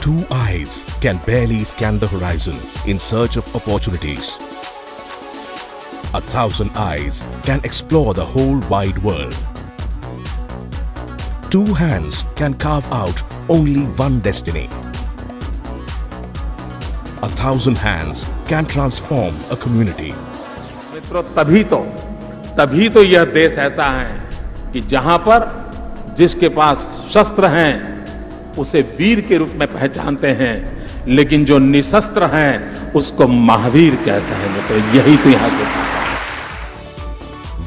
Two eyes can barely scan the horizon in search of opportunities. A thousand eyes can explore the whole wide world. Two hands can carve out only one destiny. A thousand hands can transform a community. मित्रों तभी तो तभी तो यह देश ऐसा है कि जहां पर जिसके पास शस्त्र हैं उसे वीर के रूप में पहचानते हैं, लेकिन जो निशस्त्र हैं, उसको महावीर कहते हैं। तो यही तो यहाँ से।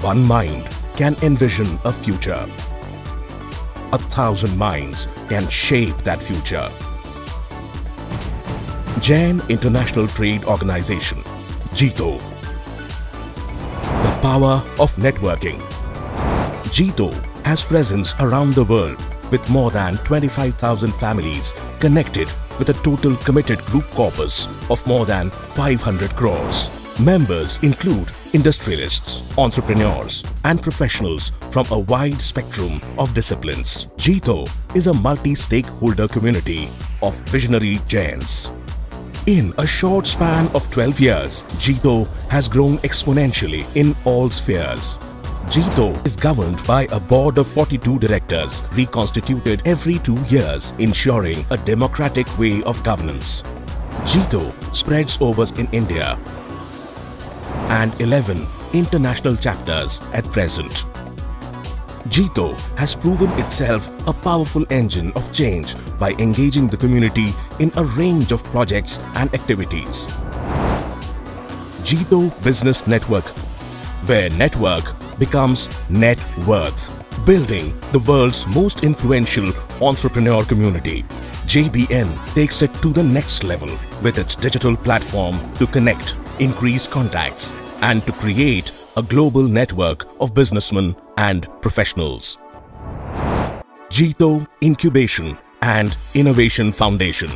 One mind can envision a future a thousand mind can shape that future Jain international trade organization JITO the power of networking JITO has presence around the world with more than 25,000 families connected with a total committed group corpus of more than 500 crores. Members include industrialists, entrepreneurs, and professionals from a wide spectrum of disciplines. JITO is a multi-stakeholder community of visionary giants. In a short span of 12 years, JITO has grown exponentially in all spheres. JITO is governed by a board of 42 directors reconstituted every two years, ensuring a democratic way of governance. JITO spreads over in India and 11 international chapters at present. JITO has proven itself a powerful engine of change by engaging the community in a range of projects and activities. JITO Business Network, where network becomes net worth, building the world's most influential entrepreneur community. JBN takes it to the next level with its digital platform to connect, increase contacts, and to create a global network of businessmen and professionals. Jito Incubation and Innovation Foundation,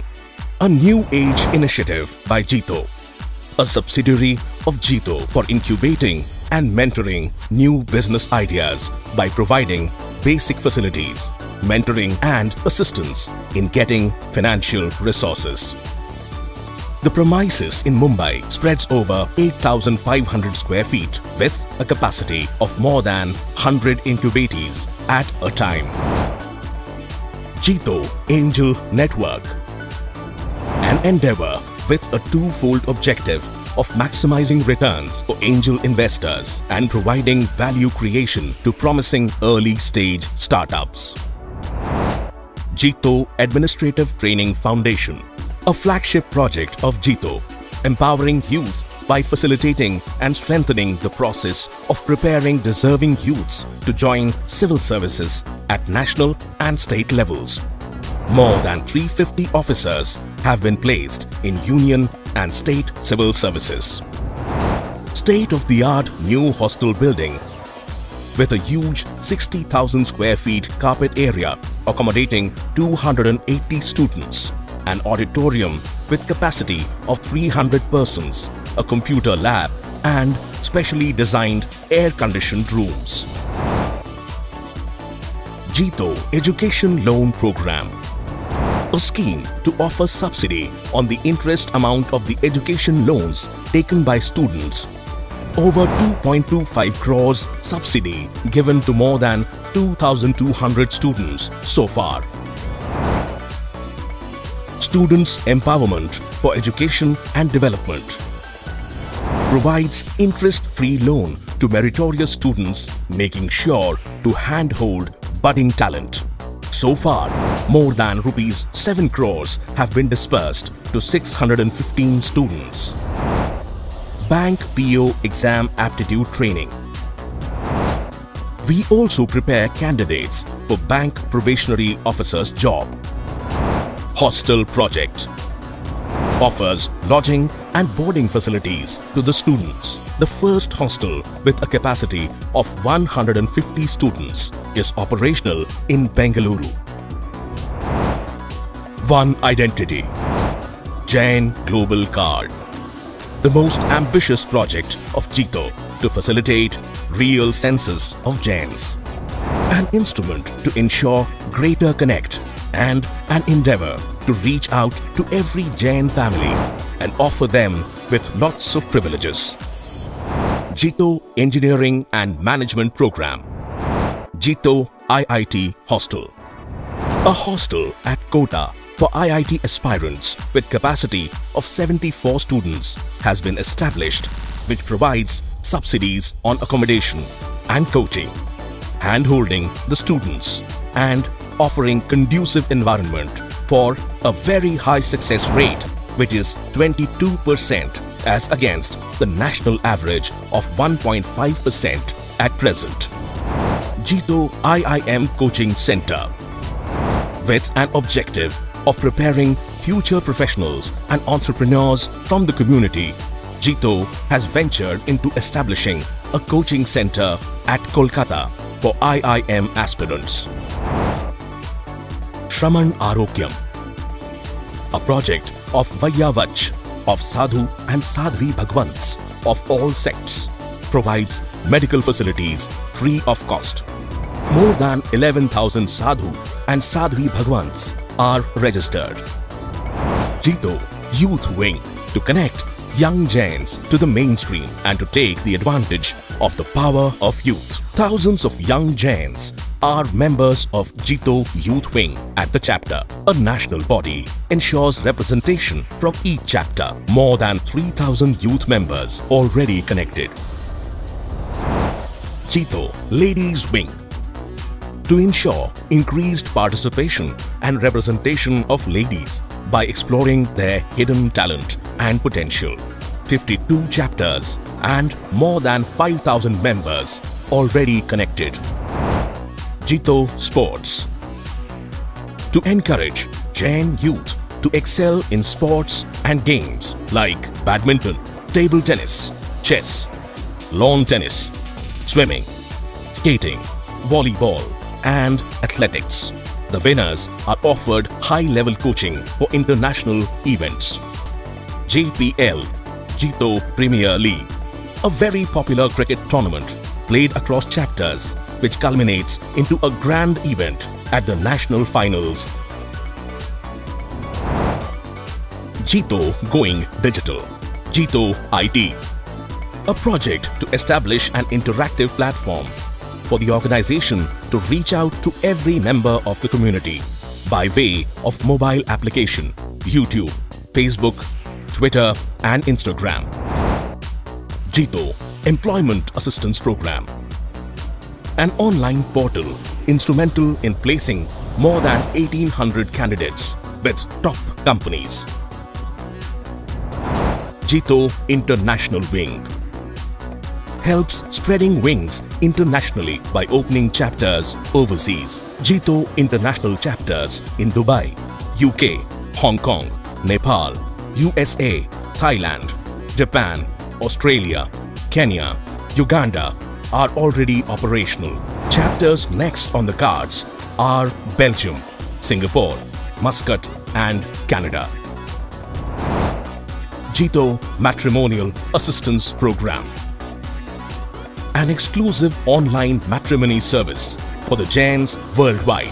a new age initiative by Jito, a subsidiary of Jito for incubating and mentoring new business ideas by providing basic facilities, mentoring and assistance in getting financial resources. The premises in Mumbai spreads over 8,500 square feet with a capacity of more than 100 incubatees at a time. Jito Angel Network An endeavor with a twofold objective of maximizing returns for angel investors and providing value creation to promising early stage startups. Jito Administrative Training Foundation, a flagship project of Jito, empowering youth by facilitating and strengthening the process of preparing deserving youths to join civil services at national and state levels. More than 350 officers have been placed in union and state civil services. State-of-the-art new hostel building with a huge 60,000 square feet carpet area accommodating 280 students, an auditorium with capacity of 300 persons, a computer lab and specially designed air-conditioned rooms. Jito Education Loan Program a scheme to offer subsidy on the interest amount of the education loans taken by students. Over 2.25 crores subsidy given to more than 2,200 students so far. Students Empowerment for Education and Development provides interest-free loan to meritorious students making sure to handhold budding talent. So far, more than rupees 7 crores have been dispersed to 615 students. Bank PO Exam Aptitude Training We also prepare candidates for Bank Probationary Officer's job. Hostel Project offers lodging and boarding facilities to the students. The first hostel with a capacity of 150 students is operational in Bengaluru. One Identity Jain Global Card The most ambitious project of Jito to facilitate real census of Jains. An instrument to ensure greater connect and an endeavor to reach out to every Jain family and offer them with lots of privileges. Jito Engineering and Management Program. Jito IIT Hostel. A hostel at Kota for IIT aspirants with capacity of 74 students has been established which provides subsidies on accommodation and coaching, hand-holding the students and offering conducive environment for a very high success rate which is 22% as against the national average of 1.5% at present. Jito IIM Coaching Center with an objective of preparing future professionals and entrepreneurs from the community, Jito has ventured into establishing a coaching center at Kolkata for IIM aspirants. Shraman Arogyam, a project of Vaiyavach of Sadhu and Sadhvi Bhagwants of all sects, provides medical facilities free of cost. More than 11,000 Sadhu and Sadhvi Bhagwants are registered. Jito Youth Wing to connect young Jains to the mainstream and to take the advantage of the power of youth. Thousands of young Jains are members of Jito Youth Wing at the chapter. A national body ensures representation from each chapter. More than 3,000 youth members already connected. Jito Ladies Wing to ensure increased participation and representation of ladies by exploring their hidden talent and potential. 52 chapters and more than 5,000 members already connected. Jito Sports To encourage Jain youth to excel in sports and games like badminton, table tennis, chess, lawn tennis, swimming, skating, volleyball, and athletics. The winners are offered high-level coaching for international events. JPL Jito Premier League, a very popular cricket tournament played across chapters which culminates into a grand event at the national finals. Jito Going Digital Jito IT a project to establish an interactive platform for the organization to reach out to every member of the community by way of mobile application, YouTube, Facebook, Twitter and Instagram. Jito Employment Assistance Program An online portal instrumental in placing more than 1800 candidates with top companies. Jito International Wing helps spreading wings internationally by opening chapters overseas. Jito International Chapters in Dubai, UK, Hong Kong, Nepal, USA, Thailand, Japan, Australia, Kenya, Uganda are already operational. Chapters next on the cards are Belgium, Singapore, Muscat and Canada. Jito Matrimonial Assistance Program an exclusive online matrimony service for the Jains worldwide.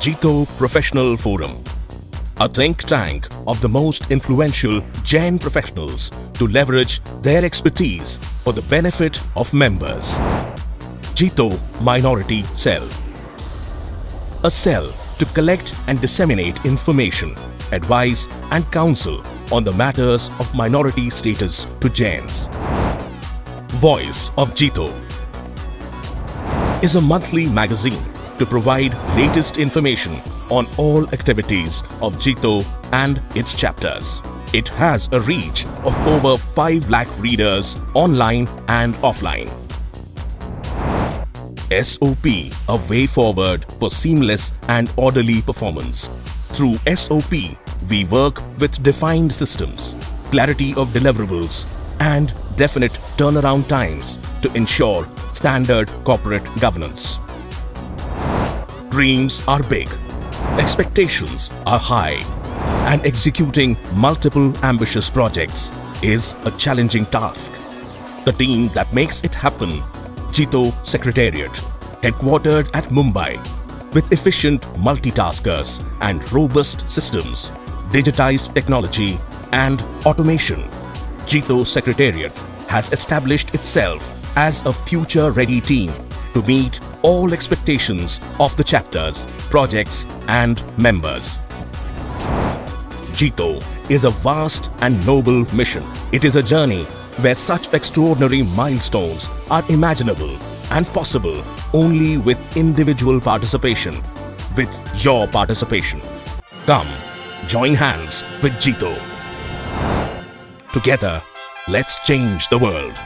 Jito Professional Forum, a think tank of the most influential Jain professionals to leverage their expertise for the benefit of members. Jito Minority Cell, a cell to collect and disseminate information, advice and counsel on the matters of minority status to Jains. Voice of Jito is a monthly magazine to provide latest information on all activities of Jito and its chapters. It has a reach of over 5 lakh readers online and offline. SOP, a way forward for seamless and orderly performance. Through SOP, we work with defined systems, clarity of deliverables, and definite turnaround times to ensure standard corporate governance. Dreams are big, expectations are high, and executing multiple ambitious projects is a challenging task. The team that makes it happen, Jito Secretariat, headquartered at Mumbai, with efficient multitaskers and robust systems, digitized technology and automation. Jito Secretariat has established itself as a future-ready team to meet all expectations of the chapters, projects and members. Jito is a vast and noble mission. It is a journey where such extraordinary milestones are imaginable and possible only with individual participation, with your participation. Come, join hands with Jito. Together, let's change the world.